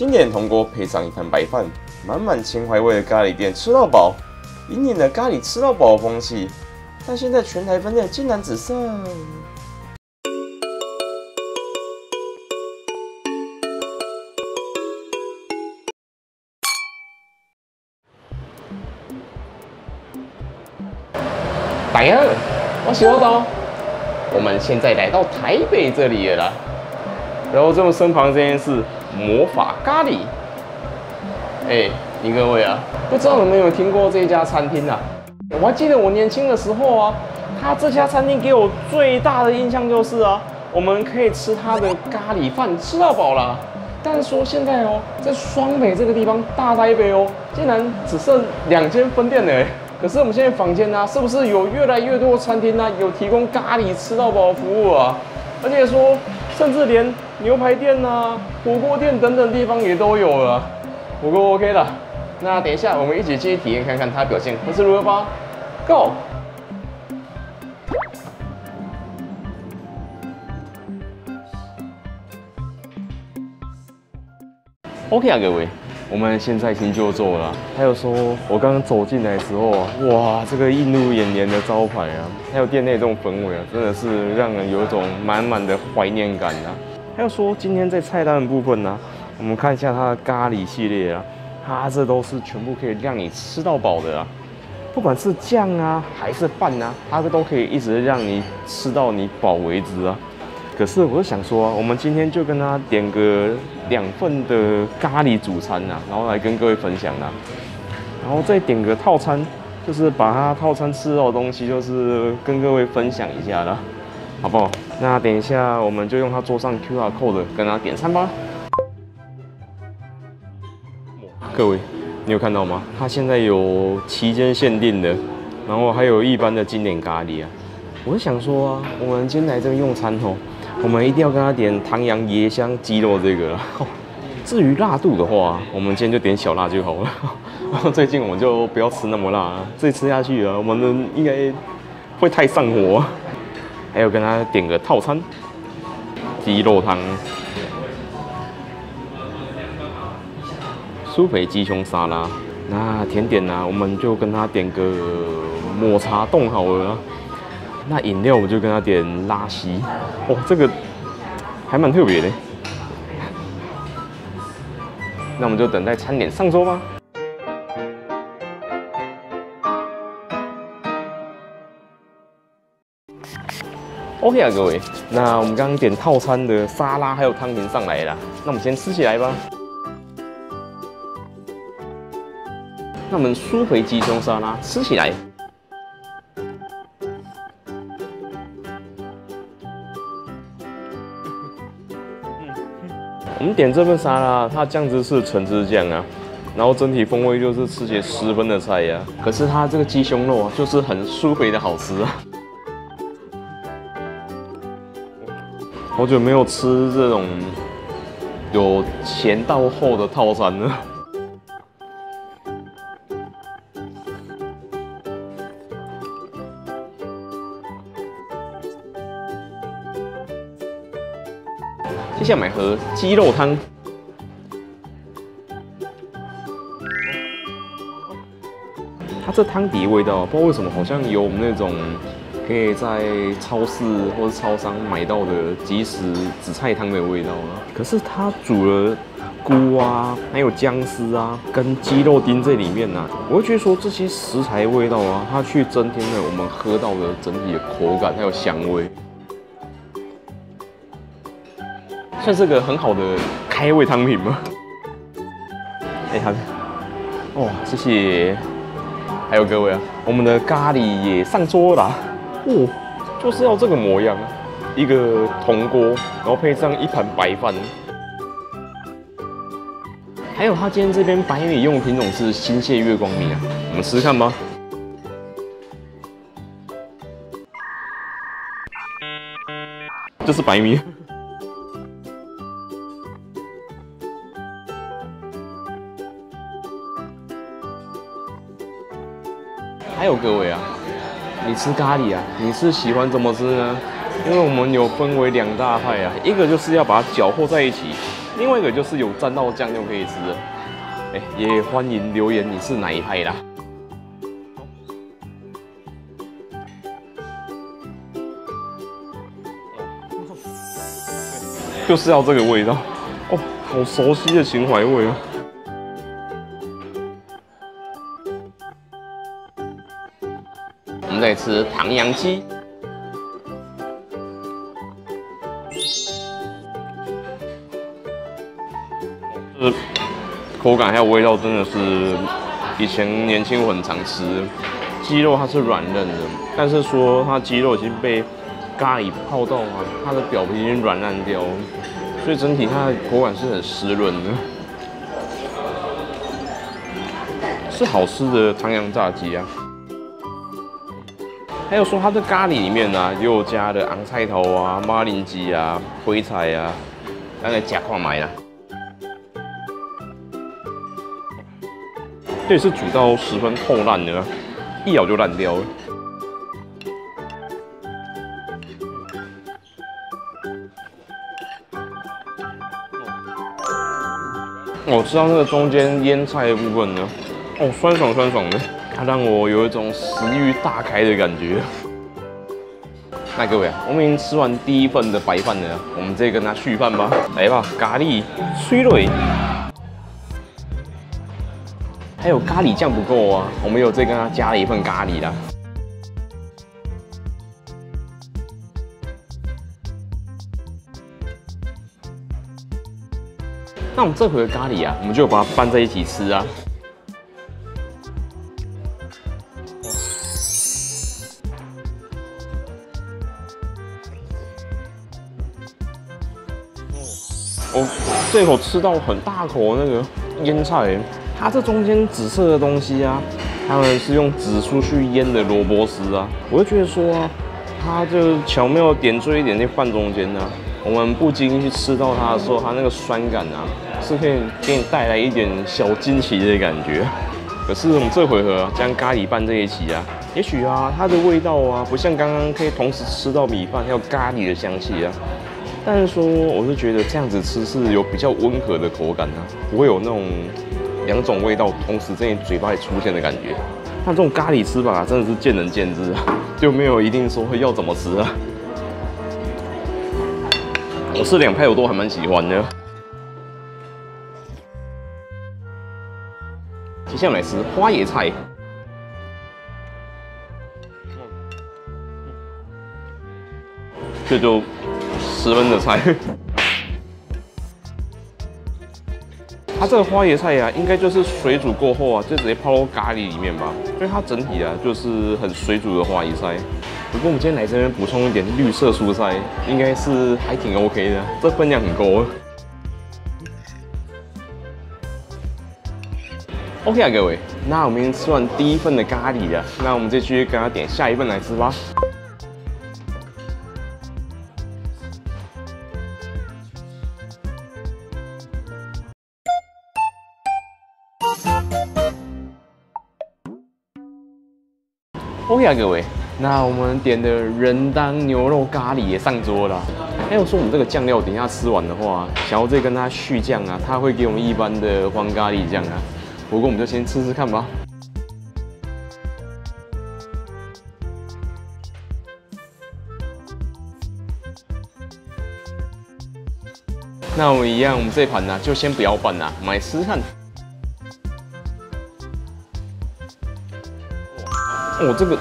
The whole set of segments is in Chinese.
经典铜锅配上一盘白饭，满满情怀味的咖喱店吃到饱，引领了咖喱吃到饱的风气。但现在全台分店竟然只剩……大家好，我是欧东，我们现在来到台北这里了。然后这么身旁这件事，魔法咖喱。哎，你各位啊，不知道有没有听过这家餐厅啊？我还记得我年轻的时候啊，他这家餐厅给我最大的印象就是啊，我们可以吃他的咖喱饭吃到饱了。但说现在哦，在双北这个地方，大台北哦，竟然只剩两间分店了。可是我们现在房间呢，是不是有越来越多餐厅呢，有提供咖喱吃到饱服务啊？而且说，甚至连牛排店呐、火锅店等等地方也都有了。不过 OK 了，那等一下我们一起去体验看看它表现会是如何吧。Go。OK 啊，各位，我们现在已经就座了。还有说，我刚刚走进来的时候啊，哇，这个映入眼帘的招牌啊，还有店内这种氛围啊，真的是让人有一种满满的怀念感啊。还有说，今天在菜单的部分呢、我们看一下它的咖喱系列啊，它这都是全部可以让你吃到饱的啊。不管是酱啊还是饭啊，它都可以一直让你吃到你饱为止啊。可是我就想说、我们今天就跟他点个两份的咖喱主餐啊，然后来跟各位分享啊，然后再点个套餐，就是把它套餐吃到的东西，就是跟各位分享一下啦，好不好？那等一下我们就用他桌上 QR code 跟他点餐吧。各位，你有看到吗？它现在有期间限定的，然后还有一般的经典咖喱啊。我是想说啊，我们今天来这边用餐哦，我们一定要跟他点唐扬椰香鸡肉这个。至于辣度的话，我们今天就点小辣就好了。最近我们就不要吃那么辣啊，这吃下去啊，我们应该会太上火。还有跟他点个套餐，鸡肉汤、酥肥鸡胸沙拉。那甜点呢、我们就跟他点个抹茶冻好了。那饮料我们就跟他点拉稀，哦，这个还蛮特别的。那我们就等待餐点上桌吧。OK 啊，各位，那我们刚刚点套餐的沙拉还有汤品上来了，那我们先吃起来吧。那我们酥肥鸡胸沙拉吃起来。我们点这份沙拉，它酱汁是橙汁酱啊，然后整体风味就是吃起来十分的菜呀、可是它这个鸡胸肉啊，就是很酥肥的好吃啊。好久没有吃这种有前到后的套餐了。接下来买盒鸡肉汤。它这汤底味道，不知道为什么好像有我们那种可以在超市或者超商买到的即食紫菜汤的味道啊。可是它煮了菇啊，还有姜丝啊，跟鸡肉丁在里面呢、我会觉得说这些食材味道啊，它去增添了我们喝到的整体的口感还有香味。算是个很好的开胃汤品吗？哎、好的，哇，谢谢。还有各位啊，我们的咖喱也上桌了，哦，就是要这个模样，一个铜锅，然后配上一盘白饭。还有，它今天这边白米用的品种是新泻月光米啊，我们试试看吧。这是白米。还有各位啊，你吃咖喱啊，你是喜欢怎么吃呢？因为我们有分为两大派啊，一个就是要把它搅和在一起，另外一个就是有蘸到酱就可以吃了。哎，也欢迎留言你是哪一派啦。就是要这个味道哦，好熟悉的情怀味啊！我们在吃唐扬鸡。是口感还有味道，真的是以前年轻我很常吃。鸡肉它是软嫩的，但是说它鸡肉已经被咖喱泡到啊，它的表皮已经软烂掉，所以整体它的口感是很湿润的，是好吃的唐扬炸鸡啊。还有说它的咖喱里面呢，又加了昂菜头啊、马铃鸡啊、灰菜啊，那个假矿买啦。这也是煮到十分透烂的，一咬就烂掉了。我吃到那个中间腌菜的部分呢，哦，酸爽酸爽的，它让我有一种食欲大开的感觉。那各位，我们已经吃完第一份的白饭了，我们再跟它续饭吧。来吧，咖喱脆蕊。还有咖喱酱不够啊，我们有再跟他加了一份咖喱啦。那我们这回的咖喱啊，我们就把它拌在一起吃啊。这口吃到很大口那个腌菜。它这中间紫色的东西啊，他们是用紫苏去腌的萝卜丝啊，我就觉得说啊，它就巧妙点缀一点那饭中间呢，我们不经意去吃到它的时候，它那个酸感啊，是可以给你带来一点小惊奇的感觉。可是我们这回合将咖喱拌在一起啊，也许啊，它的味道啊，不像刚刚可以同时吃到米饭还有咖喱的香气啊，但是说，我是觉得这样子吃是有比较温和的口感啊，不会有那种。两种味道同时在你嘴巴里出现的感觉，那这种咖喱吃法真的是见仁见智啊，就没有一定说要怎么吃啊。我是两派我都还蛮喜欢的。接下来吃花椰菜，这就十分的菜。它这个花椰菜呀，应该就是水煮过后啊，就直接泡到咖喱里面吧。所以它整体啊，就是很水煮的花椰菜。不过我们今天来这边补充一点绿色蔬菜，应该是还挺 OK 的，这分量很够。OK 啊，各位，那我们已经吃完第一份的咖喱了，那我们就继续跟他点下一份来吃吧。OK 啊，各位，那我们点的人当牛肉咖喱也上桌了。还有说我们这个酱料，等一下吃完的话，想要再跟它续酱啊，他会给我们一般的黄咖喱酱啊。不过我们就先吃吃看吧。那我们一样，我们这盘呢就先不要拌了，我们来吃看。哦，这个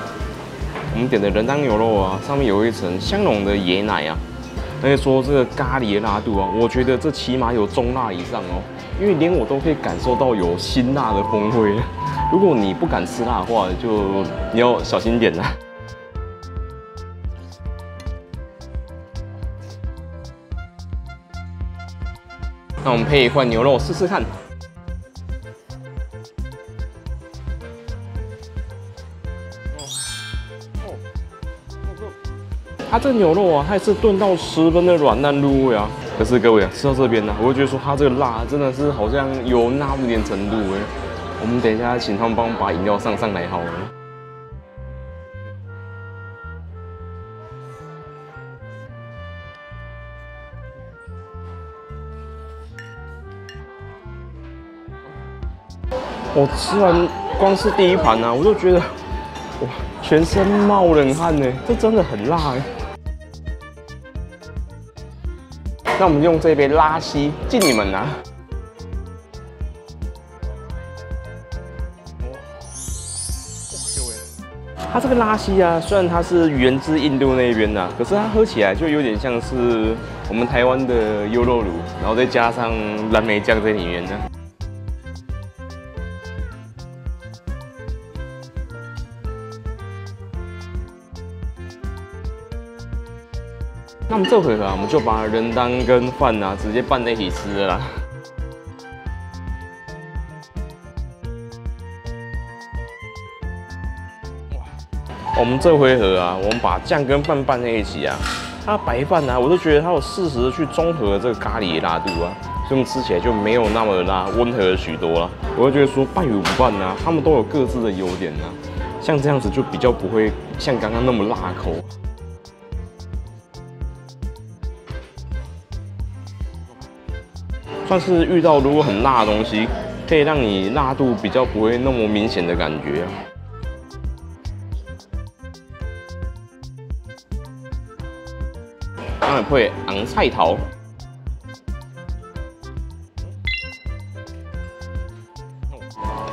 我们点的人当牛肉啊，上面有一层香浓的椰奶啊。而且说这个咖喱的辣度啊，我觉得这起码有中辣以上哦，因为连我都可以感受到有辛辣的风味。如果你不敢吃辣的话，就你要小心点啦。那我们配一块牛肉试试看。它这牛肉啊，它也是炖到十分的软嫩入味啊。可是各位啊，吃到这边呢、啊，我就觉得说它这个辣真的是好像有那么点程度哎。我们等一下请他们帮我把饮料上上来好了。我吃完光是第一盘啊，我就觉得哇，全身冒冷汗呢，这真的很辣哎。那我们用这杯拉西敬你们啊！它这个拉西啊，虽然它是源自印度那边的，可是它喝起来就有点像是我们台湾的优酪乳，然后再加上蓝莓酱在里面呢。那我们这回合啊，我们就把人当跟饭啊直接拌在一起吃了。我们这回合啊，我们把酱跟饭拌在一起啊，它白饭呢，我都觉得它有适时的去中和这个咖喱的辣度啊，所以吃起来就没有那么辣，温和了许多了。我就觉得说拌与不拌呢，他们都有各自的优点呢，像这样子就比较不会像刚刚那么辣口。算是遇到如果很辣的东西，可以让你辣度比较不会那么明显的感觉。当然会昂菜头，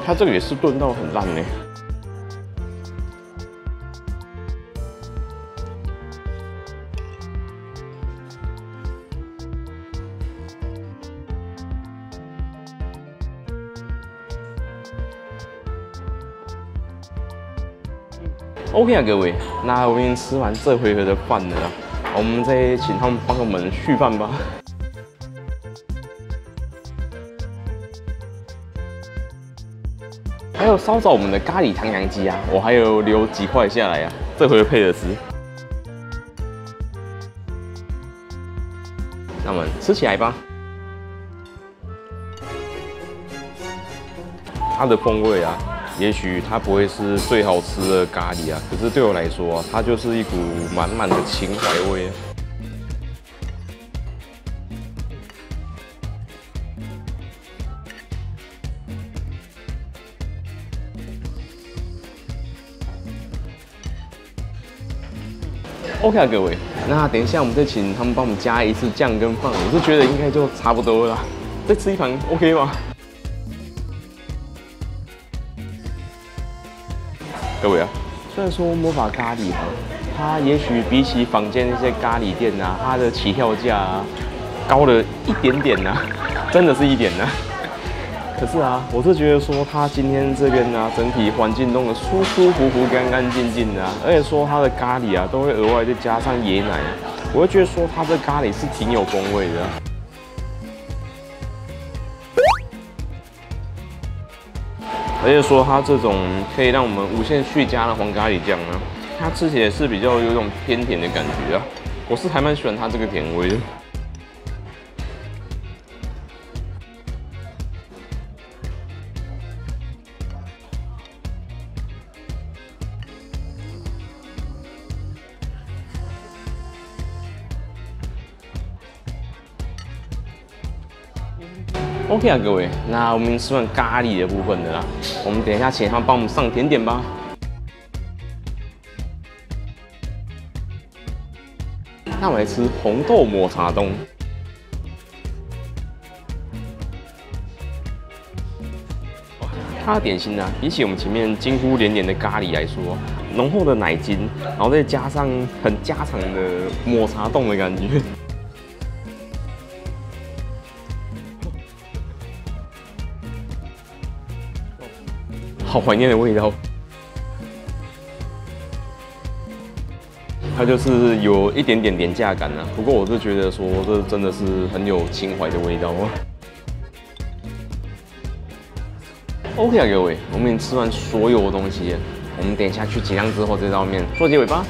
它这个也是炖到很烂呢。OK 啊，各位，那我们已经吃完这回合的饭了，我们再请他们帮我们续饭吧。还有烧着我们的咖喱唐扬鸡啊，我还有留几块下来啊，这回配的是。那我们吃起来吧。它的风味啊。也许它不会是最好吃的咖喱啊，可是对我来说，它就是一股满满的情怀味。OK 啊，各位，那等一下我们再请他们帮我们加一次酱跟饭，我是觉得应该就差不多了。再吃一盘 OK 吗？各位啊，虽然说魔法咖喱哈，它也许比起坊间那些咖喱店啊，它的起跳价啊高了一点点呐，真的是一点呐。可是啊，我是觉得说它今天这边呢，整体环境弄得舒舒服服、干干净净的，而且说它的咖喱啊，都会额外再加上椰奶，我会觉得说它这咖喱是挺有风味的。而且说它这种可以让我们无限续加的黄咖喱酱呢，它吃起来是比较有一种偏甜的感觉啊，我是还蛮喜欢它这个甜味的。OK 啊，各位，那我们吃完咖喱的部分的啦，我们等一下请他们帮我们上甜点吧。那我来吃红豆抹茶冻。它的点心呢，比起我们前面惊呼连连的咖喱来说，浓厚的奶精，然后再加上很家常的抹茶冻的感觉。好怀念的味道，它就是有一点点廉价感啊。不过我是觉得说，这真的是很有情怀的味道哦。OK 啊，各位，我们已经吃完所有的东西，我们等一下去结账之后再到面做结尾吧。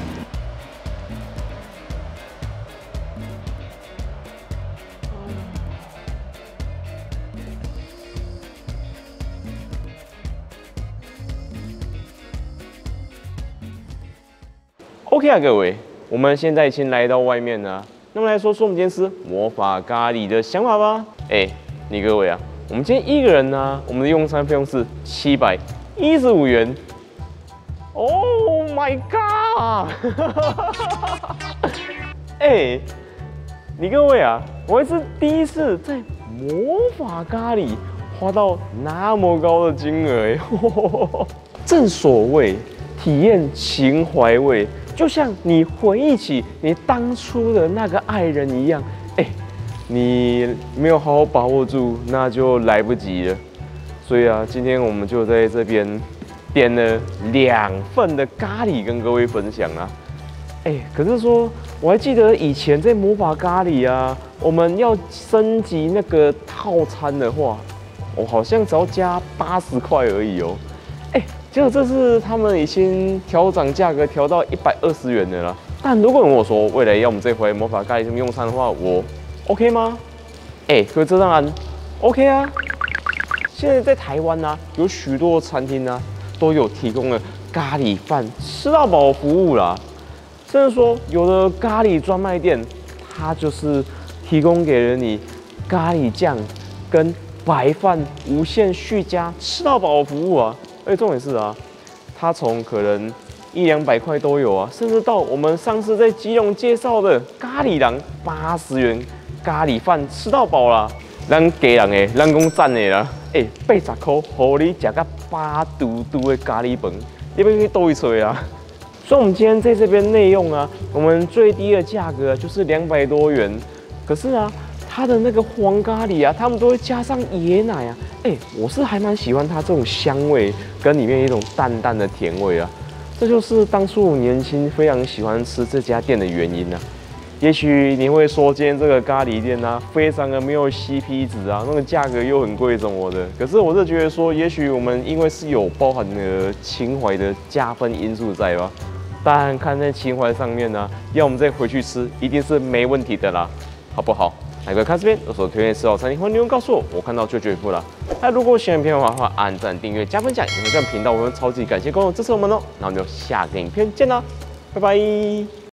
OK 啊，各位，我们现在先来到外面了，那么来说说我们今天吃魔法咖喱的想法吧。哎，你各位啊，我们今天一个人呢，我们的用餐费用是七百一十五元。Oh my god！哎，你各位啊，我也是第一次在魔法咖喱花到那么高的金额哎。正所谓体验情怀味，就像你回忆起你当初的那个爱人一样。哎，你没有好好把握住，那就来不及了。所以啊，今天我们就在这边点了两份的咖喱跟各位分享啊。哎，可是说我还记得以前在魔法咖喱啊，我们要升级那个套餐的话，我好像只要加八十块而已哦。结果这次他们已经调涨价格，调到一百二十元的了。但如果问我说未来要我们这回魔法咖喱这么用餐的话，我 OK 吗？哎，各位这当然 OK 啊。现在在台湾呢，有许多餐厅呢都有提供了咖喱饭吃到饱服务啦。甚至说有的咖喱专卖店，它就是提供给了你咖喱酱跟白饭无限续加吃到饱服务啊。而且重点是啊，它从可能。一两百块都有啊，甚至到我们上次在基隆介绍的咖喱郎八十元咖喱饭吃到饱啦，咱家人诶，咱讲赞的啦，哎，八十块，好你食个八嘟嘟的咖喱饭，你要去多一锤啊！所以，我们今天在这边内用啊，我们最低的价格就是两百多元，可是啊，它的那个黄咖喱啊，他们都会加上椰奶啊，哎，我是还蛮喜欢它这种香味跟里面一种淡淡的甜味啊。这就是当初我年轻非常喜欢吃这家店的原因呢。也许你会说，今天这个咖喱店呢，非常的没有 CP 值啊，那个价格又很贵什么的。可是我是觉得说，也许我们因为是有包含了情怀的加分因素在吧。但看在情怀上面呢，要我们再回去吃，一定是没问题的啦，好不好？来个看这边，有所推荐吃好餐厅，欢迎留言告诉我，我看到就回复了。那如果喜欢影片的话，按赞、订阅、加分享，也会让频道，我们超级感谢观众支持我们哦。那我们就下个影片见啦，拜拜。